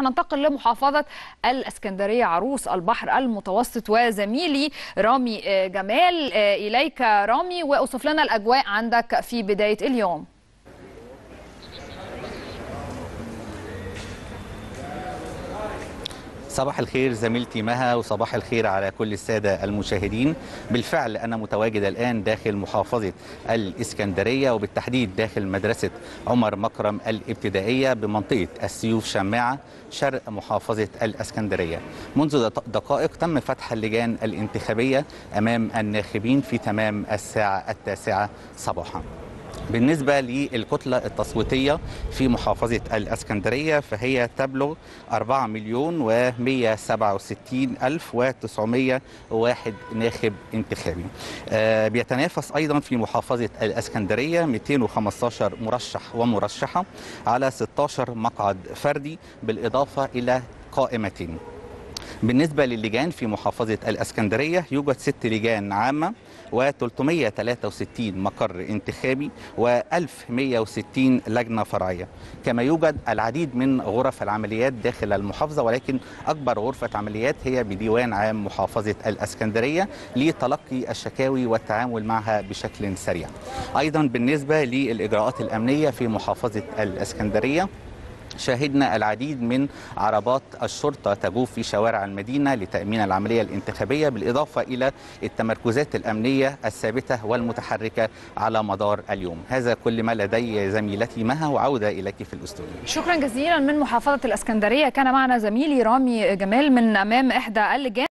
هننتقل لمحافظة الإسكندرية عروس البحر المتوسط وزميلي رامي جمال إليك رامي وأوصف لنا الأجواء عندك في بداية اليوم. صباح الخير زميلتي مها وصباح الخير على كل السادة المشاهدين. بالفعل أنا متواجد الآن داخل محافظة الإسكندرية وبالتحديد داخل مدرسة عمر مكرم الابتدائية بمنطقة السيوف شماعة شرق محافظة الإسكندرية. منذ دقائق تم فتح اللجان الانتخابية أمام الناخبين في تمام الساعة التاسعة صباحاً. بالنسبة للكتلة التصويتية في محافظة الأسكندرية فهي تبلغ 4 مليون و 167 ألف و 901 ناخب انتخابي. آه بيتنافس أيضا في محافظة الأسكندرية 215 مرشح ومرشحة على 16 مقعد فردي بالإضافة إلى قائمتين. بالنسبة للجان في محافظة الأسكندرية يوجد ست لجان عامة و363 مقر انتخابي و1160 لجنة فرعية. كما يوجد العديد من غرف العمليات داخل المحافظة ولكن أكبر غرفة عمليات هي بديوان عام محافظة الأسكندرية لتلقي الشكاوي والتعامل معها بشكل سريع. أيضا بالنسبة للإجراءات الأمنية في محافظة الأسكندرية شاهدنا العديد من عربات الشرطة تجوف في شوارع المدينة لتأمين العملية الانتخابية بالإضافة إلى التمركزات الأمنية الثابتة والمتحركة على مدار اليوم. هذا كل ما لدي زميلتي مها وعودة إليك في الأستوديو. شكرا جزيلا من محافظة الإسكندرية. كان معنا زميلي رامي جمال من أمام إحدى اللجان